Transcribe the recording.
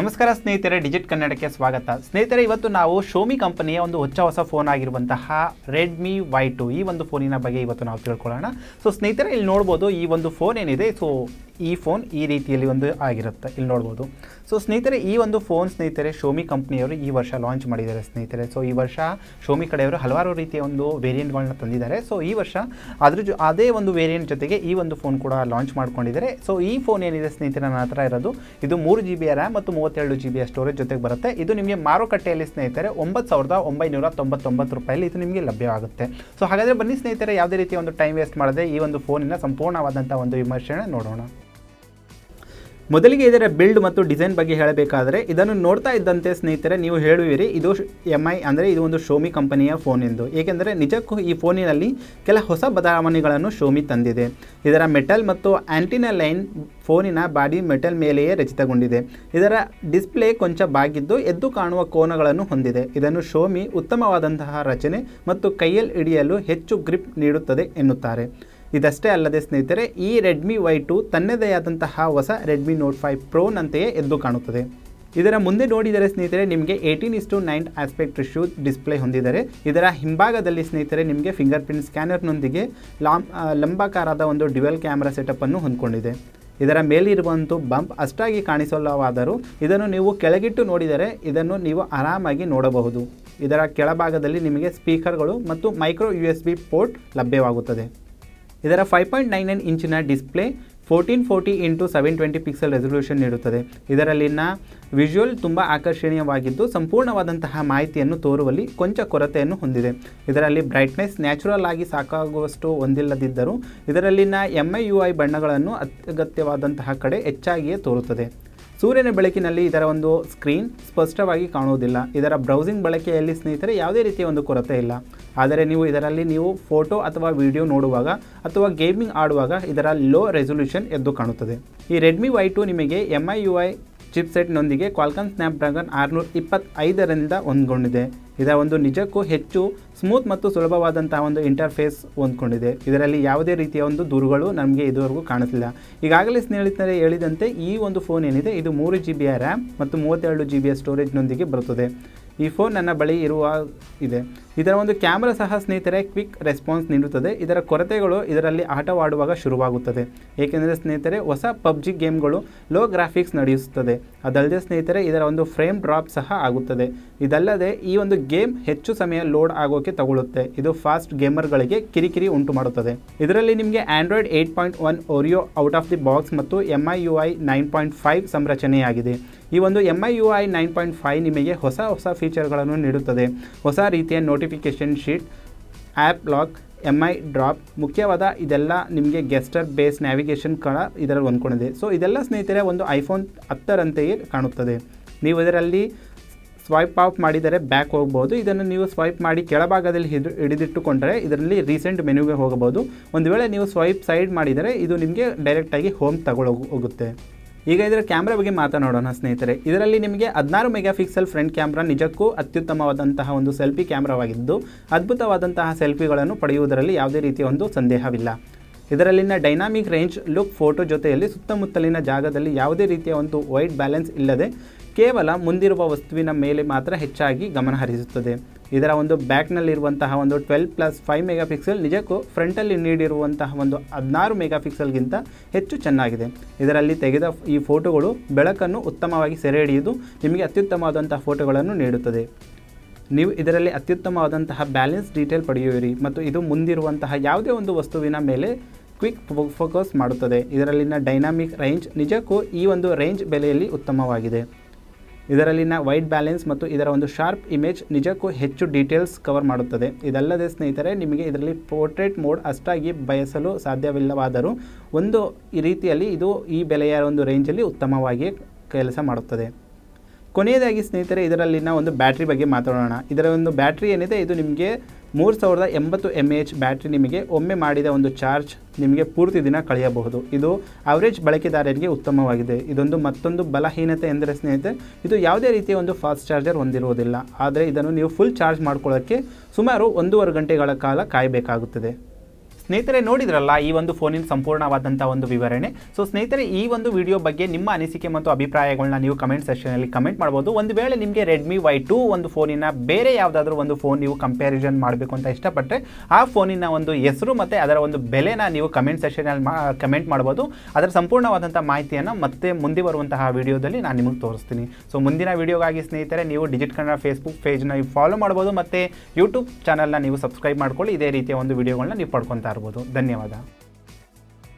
ನಮಸ್ಕಾರ ಸ್ನೇಹಿತರೆ, ಡಿಜಿಟ್ ಕನ್ನಡಕ್ಕೆ ಸ್ವಾಗತ. ಸ್ನೇಹಿತರೆ, ಇವತ್ತು ನಾವು ಶೋಮಿ ಕಂಪನಿಯ ಒಂದು ಹೊಚ್ಚ ಹೊಸ ಫೋನ್ ಆಗಿರುವಂತಹ ರೆಡ್ಮಿ ವೈ ಟು ಈ ಒಂದು ಫೋನಿನ ಬಗ್ಗೆ ಇವತ್ತು ನಾವು ತಿಳ್ಕೊಳ್ಳೋಣ. ಸೊ ಸ್ನೇಹಿತರೆ, ಇಲ್ಲಿ ನೋಡ್ಬೋದು ಈ ಒಂದು ಫೋನ್ ಏನಿದೆ. ಸೊ ಈ ಫೋನ್ ಈ ರೀತಿಯಲ್ಲಿ ಒಂದು ಆಗಿರುತ್ತೆ. ಇಲ್ಲಿ ನೋಡ್ಬೋದು. ಸೊ ಸ್ನೇಹಿತರೆ, ಈ ಒಂದು ಫೋನ್ ಸ್ನೇಹಿತರೆ ಶೋಮಿ ಕಂಪ್ನಿಯವರು ಈ ವರ್ಷ ಲಾಂಚ್ ಮಾಡಿದ್ದಾರೆ ಸ್ನೇಹಿತರೆ. ಸೊ ಈ ವರ್ಷ ಶೋಮಿ ಕಡೆಯವರು ಹಲವಾರು ರೀತಿಯ ಒಂದು ವೇರಿಯಂಟ್ಗಳನ್ನ ತಂದಿದ್ದಾರೆ. ಸೊ ಈ ವರ್ಷ ಅದ್ರ ಜೊ, ಅದೇ ಒಂದು ವೇರಿಯಂಟ್ ಜೊತೆಗೆ ಈ ಒಂದು ಫೋನ್ ಕೂಡ ಲಾಂಚ್ ಮಾಡ್ಕೊಂಡಿದ್ದಾರೆ. ಸೊ ಈ ಫೋನ್ ಏನಿದೆ ಸ್ನೇಹಿತರೆ, ನನ್ನ ಹತ್ರ ಇರೋದು. ಇದು ಮೂರು ಜಿ ಬಿ ರ್ಯಾಮ್ ಮತ್ತು ಮೂವತ್ತೆರಡು ಜಿ ಬಿಯ ಸ್ಟೋರೇಜ್ ಜೊತೆಗೆ ಬರುತ್ತೆ. ಇದು ನಿಮಗೆ ಮಾರುಕಟ್ಟೆಯಲ್ಲಿ ಸ್ನೇಹಿತರೆ ಒಂಬತ್ತು ಸಾವಿರದ ಒಂಬೈನೂರ ತೊಂಬತ್ತೊಂಬತ್ತು ರೂಪಾಯಲ್ಲಿ ಇದು ನಿಮಗೆ ಲಭ್ಯವಾಗುತ್ತೆ. ಸೊ ಹಾಗಾದರೆ ಬನ್ನಿ ಸ್ನೇಹಿತರೆ, ಯಾವುದೇ ರೀತಿಯ ಒಂದು ಟೈಮ್ ವೇಸ್ಟ್ ಮಾಡದೆ ಈ ಒಂದು ಫೋನಿನ ಸಂಪೂರ್ಣವಾದಂಥ ಒಂದು ವಿಮರ್ಶೆನ ನೋಡೋಣ. ಮೊದಲಿಗೆ ಇದರ ಬಿಲ್ಡ್ ಮತ್ತು ಡಿಸೈನ್ ಬಗ್ಗೆ ಹೇಳಬೇಕಾದರೆ ಇದನ್ನು ನೋಡ್ತಾ ಇದ್ದಂತೆ ಸ್ನೇಹಿತರೆ, ನೀವು ಹೇಳುವಿರಿ, ಇದು ಎಂ ಐ ಅಂದರೆ ಇದು ಒಂದು ಶೋಮಿ ಕಂಪನಿಯ ಫೋನ್ ಎಂದು. ಏಕೆಂದರೆ ನಿಜಕ್ಕೂ ಈ ಫೋನಿನಲ್ಲಿ ಕೆಲ ಹೊಸ ಬದಲಾವಣೆಗಳನ್ನು ಶೋಮಿ ತಂದಿದೆ. ಇದರ ಮೆಟಲ್ ಮತ್ತು ಆ್ಯಂಟಿನ ಲೈನ್ ಫೋನಿನ ಬಾಡಿ ಮೆಟಲ್ ಮೇಲೆಯೇ ರಚಿತಗೊಂಡಿದೆ. ಇದರ ಡಿಸ್ಪ್ಲೇ ಕೊಂಚ ಬಾಗಿದ್ದು ಎದ್ದು ಕಾಣುವ ಕೋನಗಳನ್ನು ಹೊಂದಿದೆ. ಇದನ್ನು ಶೋಮಿ ಉತ್ತಮವಾದಂತಹ ರಚನೆ ಮತ್ತು ಕೈಯಲ್ಲಿ ಹಿಡಿಯಲು ಹೆಚ್ಚು ಗ್ರಿಪ್ ನೀಡುತ್ತದೆ ಎನ್ನುತ್ತಾರೆ. ಇದಷ್ಟೇ ಅಲ್ಲದೆ ಸ್ನೇಹಿತರೆ, ಈ ರೆಡ್ಮಿ ವೈ ಟು ತನ್ನದೇ ಆದಂತಹ ಹೊಸ ರೆಡ್ಮಿ ನೋಟ್ ಫೈವ್ ಪ್ರೋನಂತೆಯೇ ಎದ್ದು ಕಾಣುತ್ತದೆ. ಇದರ ಮುಂದೆ ನೋಡಿದರೆ ಸ್ನೇಹಿತರೆ, ನಿಮಗೆ eighteen is to nine aspect ratio display ಹೊಂದಿದ್ದಾರೆ ಇದರ ಹಿಂಭಾಗದಲ್ಲಿ ಸ್ನೇಹಿತರೆ, ನಿಮಗೆ ಫಿಂಗರ್ ಪ್ರಿಂಟ್ ಸ್ಕ್ಯಾನರ್ನೊಂದಿಗೆ ಲಾಮ್ ಲಂಬಾಕಾರದ ಒಂದು ಡ್ಯುವೆಲ್ ಕ್ಯಾಮ್ರಾ ಸೆಟಪ್ಪನ್ನು ಹೊಂದ್ಕೊಂಡಿದೆ. ಇದರ ಮೇಲಿರುವಂಥ ಬಂಪ್ ಅಷ್ಟಾಗಿ ಕಾಣಿಸಲ್ಲವಾದರೂ ಇದನ್ನು ನೀವು ಕೆಳಗಿಟ್ಟು ನೋಡಿದರೆ, ಇದನ್ನು ನೀವು ಆರಾಮಾಗಿ ನೋಡಬಹುದು. ಇದರ ಕೆಳಭಾಗದಲ್ಲಿ ನಿಮಗೆ ಸ್ಪೀಕರ್ಗಳು ಮತ್ತು ಮೈಕ್ರೋ ಯು ಪೋರ್ಟ್ ಲಭ್ಯವಾಗುತ್ತದೆ. ಇದರ ಫೈವ್ ಪಾಯಿಂಟ್ ನೈನ್ ನೈನ್ ಇಂಚಿನ display fourteen forty into seven twenty pixel resolution ನೀಡುತ್ತದೆ. ಇದರಲ್ಲಿನ ವಿಜುವಲ್ ತುಂಬ ಆಕರ್ಷಣೀಯವಾಗಿದ್ದು ಸಂಪೂರ್ಣವಾದಂತಹ ಮಾಹಿತಿಯನ್ನು ತೋರುವಲ್ಲಿ ಕೊಂಚ ಕೊರತೆಯನ್ನು ಹೊಂದಿದೆ. ಇದರಲ್ಲಿ ಬ್ರೈಟ್ನೆಸ್ ನ್ಯಾಚುರಲ್ ಆಗಿ ಸಾಕಾಗುವಷ್ಟು ಹೊಂದಿಲ್ಲದಿದ್ದರೂ ಇದರಲ್ಲಿನ ಎಂ ಐ ಯು ಐ ಬಣ್ಣಗಳನ್ನು ಅತ್ಯಗತ್ಯವಾದಂತಹ ಕಡೆ ಹೆಚ್ಚಾಗಿಯೇ ತೋರುತ್ತದೆ. ಸೂರ್ಯನ ಬೆಳಕಿನಲ್ಲಿ ಇದರ ಒಂದು ಸ್ಕ್ರೀನ್ ಸ್ಪಷ್ಟವಾಗಿ ಕಾಣುವುದಿಲ್ಲ. ಇದರ ಬ್ರೌಸಿಂಗ್ ಬಳಕೆಯಲ್ಲಿ ಸ್ನೇಹಿತರೆ ಯಾವುದೇ ರೀತಿಯ ಒಂದು ಕೊರತೆ ಇಲ್ಲ. ಆದರೆ ನೀವು ಇದರಲ್ಲಿ ನೀವು ಫೋಟೋ ಅಥವಾ ವಿಡಿಯೋ ನೋಡುವಾಗ ಅಥವಾ ಗೇಮಿಂಗ್ ಆಡುವಾಗ ಇದರ ಲೋ ರೆಸೊಲ್ಯೂಷನ್ ಎದ್ದು ಕಾಣುತ್ತದೆ. ಈ ರೆಡ್ಮಿ ವೈ ಟು ನಿಮಗೆ ಎಂ ಐ ಯು ಐ ಚಿಪ್ಸೆಟ್ನೊಂದಿಗೆ ಕ್ವಾಲ್ಕನ್ ಸ್ನ್ಯಾಪ್ಡ್ರ್ಯಾಗನ್ ಆರುನೂರ ಇಪ್ಪತ್ತೈದರಿಂದ ಹೊಂದ್ಕೊಂಡಿದೆ ಇದರ ಒಂದು ನಿಜಕ್ಕೂ ಹೆಚ್ಚು ಸ್ಮೂತ್ ಮತ್ತು ಸುಲಭವಾದಂತಹ ಒಂದು ಇಂಟರ್ಫೇಸ್ ಹೊಂದ್ಕೊಂಡಿದೆ. ಇದರಲ್ಲಿ ಯಾವುದೇ ರೀತಿಯ ಒಂದು ದೂರುಗಳು ನಮಗೆ ಇದುವರೆಗೂ ಕಾಣಿಸಲಿಲ್ಲ. ಈಗಾಗಲೇ ಸ್ನೇಹಿತರೆ ಹೇಳಿದಂತೆ ಈ ಒಂದು ಫೋನ್ ಏನಿದೆ, ಇದು ಮೂರು ಜಿ ಬಿಯ ರ್ಯಾಮ್ ಮತ್ತು ಮೂವತ್ತೆರಡು ಜಿ ಬಿಯ ಸ್ಟೋರೇಜ್ನೊಂದಿಗೆ ಬರುತ್ತದೆ. ಈ ಫೋನ್ ನನ್ನ ಬಳಿ ಇರುವ ಇದೆ. ಇದರ ಒಂದು ಕ್ಯಾಮ್ರಾ ಸಹ ಸ್ನೇಹಿತರೆ ಕ್ವಿಕ್ ರೆಸ್ಪಾನ್ಸ್ ನೀಡುತ್ತದೆ. ಇದರ ಕೊರತೆಗಳು ಇದರಲ್ಲಿ ಆಟವಾಡುವಾಗ ಶುರುವಾಗುತ್ತದೆ. ಏಕೆಂದರೆ ಸ್ನೇಹಿತರೆ ಹೊಸ ಪಬ್ಜಿ ಗೇಮ್ಗಳು ಲೋ ಗ್ರಾಫಿಕ್ಸ್ ನಡೆಯುತ್ತದೆ. ಅದಲ್ಲದೆ ಸ್ನೇಹಿತರೆ ಇದರ ಒಂದು ಫ್ರೇಮ್ ಡ್ರಾಪ್ ಸಹ ಆಗುತ್ತದೆ. ಇದಲ್ಲದೆ ಈ ಒಂದು ಗೇಮ್ ಹೆಚ್ಚು ಸಮಯ ಲೋಡ್ ಆಗೋಕೆ ತಗೊಳ್ಳುತ್ತೆ ಇದು ಫಾಸ್ಟ್ ಗೇಮರ್ಗಳಿಗೆ ಕಿರಿಕಿರಿ ಉಂಟು ಮಾಡುತ್ತದೆ. ಇದರಲ್ಲಿ ನಿಮಗೆ Android eight point one Oreo out of the box ಮತ್ತು M I U I nine point five ಸಂರಚನೆಯಾಗಿದೆ. ಈ ಒಂದು M I U I nine point five ನಿಮಗೆ ಹೊಸ ಹೊಸ ಫೀಚರ್ಗಳನ್ನು ನೀಡುತ್ತದೆ. ಹೊಸ ರೀತಿಯ notification sheet app lock M I drop ಮುಖ್ಯವಾದ ಇದೆಲ್ಲ ನಿಮಗೆ ಗೆಸ್ಟರ್ ಬೇಸ್ ನ್ಯಾವಿಗೇಷನ್ ಕೂಡ ಇದರಲ್ಲಿ ಹೊಂದ್ಕೊಂಡಿದೆ. ಸೊ ಇದೆಲ್ಲ ಸ್ನೇಹಿತರೆ ಒಂದು ಐಫೋನ್ ಹತ್ತರಂತೆಯೇ ಕಾಣುತ್ತದೆ. ನೀವು ಇದರಲ್ಲಿ ಸ್ವೈಪ್ ಆಫ್ ಮಾಡಿದರೆ ಬ್ಯಾಕ್ ಹೋಗ್ಬೋದು ಇದನ್ನು ನೀವು ಸ್ವೈಪ್ ಮಾಡಿ ಕೆಳಭಾಗದಲ್ಲಿ ಹಿಡಿದು ಹಿಡಿದಿಟ್ಟುಕೊಂಡರೆ ಇದರಲ್ಲಿ ರೀಸೆಂಟ್ ಮೆನ್ಯೂಗೆ ಹೋಗಬಹುದು. ಒಂದು ವೇಳೆ ನೀವು ಸ್ವೈಪ್ ಸೈಡ್ ಮಾಡಿದರೆ ಇದು ನಿಮಗೆ ಡೈರೆಕ್ಟಾಗಿ ಹೋಮ್ ತಗೊಳ್ಳೋ ಹೋಗುತ್ತೆ. ಈಗ ಇದರ ಕ್ಯಾಮ್ರಾ ಬಗ್ಗೆ ಮಾತನಾಡೋಣ ಸ್ನೇಹಿತರೆ. ಇದರಲ್ಲಿ ನಿಮಗೆ ಹದಿನಾರು ಮೆಗಾ ಪಿಕ್ಸೆಲ್ ಫ್ರಂಟ್ ಕ್ಯಾಮ್ರಾ ನಿಜಕ್ಕೂ ಅತ್ಯುತ್ತಮವಾದಂತಹ ಒಂದು ಸೆಲ್ಫಿ ಕ್ಯಾಮ್ರಾವಾಗಿದ್ದು ಅದ್ಭುತವಾದಂತಹ ಸೆಲ್ಫಿಗಳನ್ನು ಪಡೆಯುವುದರಲ್ಲಿ ಯಾವುದೇ ರೀತಿಯ ಒಂದು ಸಂದೇಹವಿಲ್ಲ. ಇದರಲ್ಲಿನ ಡೈನಾಮಿಕ್ ರೇಂಜ್, ಲುಕ್, ಫೋಟೋ ಜೊತೆಯಲ್ಲಿ ಸುತ್ತಮುತ್ತಲಿನ ಜಾಗದಲ್ಲಿ ಯಾವುದೇ ರೀತಿಯ ಒಂದು ವೈಟ್ ಬ್ಯಾಲೆನ್ಸ್ ಇಲ್ಲದೆ ಕೇವಲ ಮುಂದಿರುವ ವಸ್ತುವಿನ ಮೇಲೆ ಮಾತ್ರ ಹೆಚ್ಚಾಗಿ ಗಮನ ಹರಿಸುತ್ತದೆ. ಇದರ ಒಂದು ಬ್ಯಾಕ್ನಲ್ಲಿರುವಂತಹ ಒಂದು twelve plus five megapixel ನಿಜಕ್ಕೂ ಫ್ರಂಟಲ್ಲಿ ನೀಡಿರುವಂತಹ ಒಂದು ಹದಿನಾರು ಮೆಗಾ ಪಿಕ್ಸೆಲ್ಗಿಂತ ಹೆಚ್ಚು ಚೆನ್ನಾಗಿದೆ. ಇದರಲ್ಲಿ ತೆಗೆದ ಈ ಫೋಟೋಗಳು ಬೆಳಕನ್ನು ಉತ್ತಮವಾಗಿ ಸೆರೆ ಹಿಡಿಯುವುದು ನಿಮಗೆ ಅತ್ಯುತ್ತಮವಾದಂತಹ ಫೋಟೋಗಳನ್ನು ನೀಡುತ್ತದೆ. ನೀವು ಇದರಲ್ಲಿ ಅತ್ಯುತ್ತಮವಾದಂತಹ ಬ್ಯಾಲೆನ್ಸ್ ಡೀಟೇಲ್ ಪಡೆಯುವಿರಿ ಮತ್ತು ಇದು ಮುಂದಿರುವಂತಹ ಯಾವುದೇ ಒಂದು ವಸ್ತುವಿನ ಮೇಲೆ ಕ್ವಿಕ್ ಫೋಕಸ್ ಮಾಡುತ್ತದೆ. ಇದರಲ್ಲಿನ ಡೈನಾಮಿಕ್ ರೇಂಜ್ ನಿಜಕ್ಕೂ ಈ ಒಂದು ರೇಂಜ್ ಬೆಲೆಯಲ್ಲಿ ಉತ್ತಮವಾಗಿದೆ. ಇದರಲ್ಲಿನ ವೈಟ್ ಬ್ಯಾಲೆನ್ಸ್ ಮತ್ತು ಇದರ ಒಂದು ಶಾರ್ಪ್ ಇಮೇಜ್ ನಿಜಕ್ಕೂ ಹೆಚ್ಚು ಡೀಟೇಲ್ಸ್ ಕವರ್ ಮಾಡುತ್ತದೆ. ಇದಲ್ಲದೆ ಸ್ನೇಹಿತರೆ, ನಿಮಗೆ ಇದರಲ್ಲಿ ಪೋರ್ಟ್ರೇಟ್ ಮೋಡ್ ಅಷ್ಟಾಗಿ ಬಯಸಲು ಸಾಧ್ಯವಿಲ್ಲವಾದರೂ ಒಂದು ರೀತಿಯಲ್ಲಿ ಇದು ಈ ಬೆಲೆಯ ಒಂದು ರೇಂಜಲ್ಲಿ ಉತ್ತಮವಾಗಿ ಕೆಲಸ ಮಾಡುತ್ತದೆ. ಕೊನೆಯದಾಗಿ ಸ್ನೇಹಿತರೆ, ಇದರಲ್ಲಿನ ಒಂದು ಬ್ಯಾಟ್ರಿ ಬಗ್ಗೆ ಮಾತಾಡೋಣ. ಇದರ ಒಂದು ಬ್ಯಾಟ್ರಿ ಏನಿದೆ, ಇದು ನಿಮಗೆ ಮೂರು ಸಾವಿರದ ಎಂಬತ್ತು ಎಂ ಎಚ್ ಬ್ಯಾಟ್ರಿ ನಿಮಗೆ ಒಮ್ಮೆ ಮಾಡಿದ ಒಂದು ಚಾರ್ಜ್ ನಿಮಗೆ ಪೂರ್ತಿ ದಿನ ಕಳೆಯಬಹುದು. ಇದು ಅವರೇಜ್ ಬಳಕೆದಾರರಿಗೆ ಉತ್ತಮವಾಗಿದೆ. ಇದೊಂದು ಮತ್ತೊಂದು ಬಲಹೀನತೆ ಎಂದರೆ ಸ್ನೇಹಿತರೆ, ಇದು ಯಾವುದೇ ರೀತಿಯ ಒಂದು ಫಾಸ್ಟ್ ಚಾರ್ಜರ್ ಹೊಂದಿರುವುದಿಲ್ಲ. ಆದರೆ ಇದನ್ನು ನೀವು ಫುಲ್ ಚಾರ್ಜ್ ಮಾಡ್ಕೊಳ್ಳೋಕ್ಕೆ ಸುಮಾರು ಒಂದೂವರೆ ಗಂಟೆಗಳ ಕಾಲ ಕಾಯಬೇಕಾಗುತ್ತದೆ. ಸ್ನೇಹಿತರೆ ನೋಡಿದ್ರಲ್ಲ, ಈ ಒಂದು ಫೋನಿನ ಸಂಪೂರ್ಣವಾದಂಥ ಒಂದು ವಿವರಣೆ. ಸೊ ಸ್ನೇಹಿತರೆ, ಈ ಒಂದು ವಿಡಿಯೋ ಬಗ್ಗೆ ನಿಮ್ಮ ಅನಿಸಿಕೆ ಮತ್ತು ಅಭಿಪ್ರಾಯಗಳನ್ನ ನೀವು ಕಮೆಂಟ್ ಸೆಕ್ಷನಲ್ಲಿ ಕಮೆಂಟ್ ಮಾಡ್ಬೋದು. ಒಂದು ವೇಳೆ ನಿಮಗೆ ರೆಡ್ಮಿ ವೈ ಟೂ ಒಂದು ಫೋನಿನ ಬೇರೆ ಯಾವುದಾದ್ರೂ ಒಂದು ಫೋನ್ ನೀವು ಕಂಪ್ಯಾರಿಸನ್ ಮಾಡಬೇಕು ಅಂತ ಇಷ್ಟಪಟ್ಟರೆ ಆ ಫೋನಿನ ಒಂದು ಹೆಸರು ಮತ್ತು ಅದರ ಒಂದು ಬೆಲೆನ ನೀವು ಕಮೆಂಟ್ ಸೆಕ್ಷನಲ್ಲಿ ಮಾ ಕಮೆಂಟ್ ಮಾಡ್ಬೋದು. ಅದರ ಸಂಪೂರ್ಣವಾದಂಥ ಮಾಹಿತಿಯನ್ನು ಮತ್ತೆ ಮುಂದೆ ಬರುವಂತಹ ವಿಡಿಯೋದಲ್ಲಿ ನಾನು ನಿಮಗೆ ತೋರಿಸ್ತೀನಿ. ಸೊ ಮುಂದಿನ ವಿಡಿಯೋಗಾಗಿ ಸ್ನೇಹಿತರೆ, ನೀವು ಡಿಜಿಟ್ ಕನ್ನಡ ಫೇಸ್ಬುಕ್ ಪೇಜ್ನ ಫಾಲೋ ಮಾಡ್ಬೋದು ಮತ್ತು ಯೂಟ್ಯೂಬ್ ಚಾನಲ್ನ ನೀವು ಸಬ್ಸ್ಕ್ರೈಬ್ ಮಾಡ್ಕೊಳ್ಳಿ. ಇದೇ ರೀತಿಯ ಒಂದು ವಿಡಿಯೋಗಳನ್ನ ನೀವು ಪಡ್ಕೊತಾ धन्यवाद